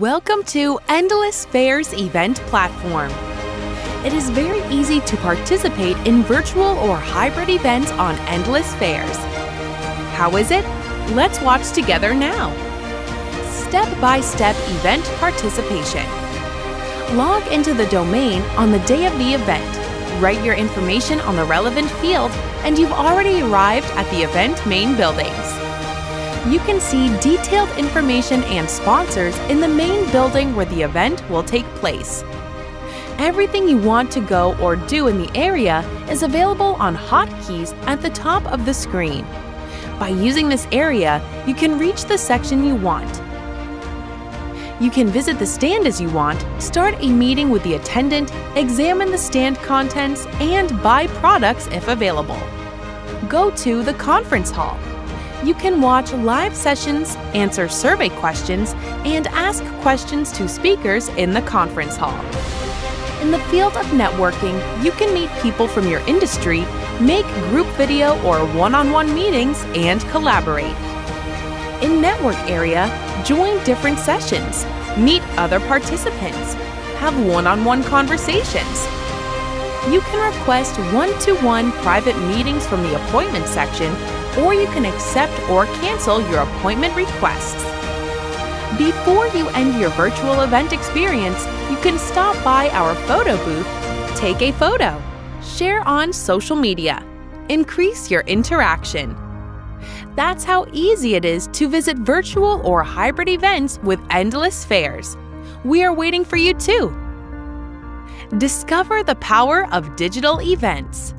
Welcome to Endless Fairs event platform. It is very easy to participate in virtual or hybrid events on Endless Fairs. How is it? Let's watch together now. Step-by-step event participation. Log into the domain on the day of the event. Write your information on the relevant field and you've already arrived at the event main buildings you can see detailed information and sponsors in the main building where the event will take place. Everything you want to go or do in the area is available on hotkeys at the top of the screen. By using this area, you can reach the section you want. You can visit the stand as you want, start a meeting with the attendant, examine the stand contents, and buy products if available. Go to the conference hall you can watch live sessions, answer survey questions, and ask questions to speakers in the conference hall. In the field of networking, you can meet people from your industry, make group video or one-on-one meetings, and collaborate. In network area, join different sessions, meet other participants, have one-on-one conversations. You can request one-to-one private meetings from the appointment section or you can accept or cancel your appointment requests. Before you end your virtual event experience, you can stop by our photo booth, take a photo, share on social media, increase your interaction. That's how easy it is to visit virtual or hybrid events with endless fairs. We are waiting for you too. Discover the power of digital events.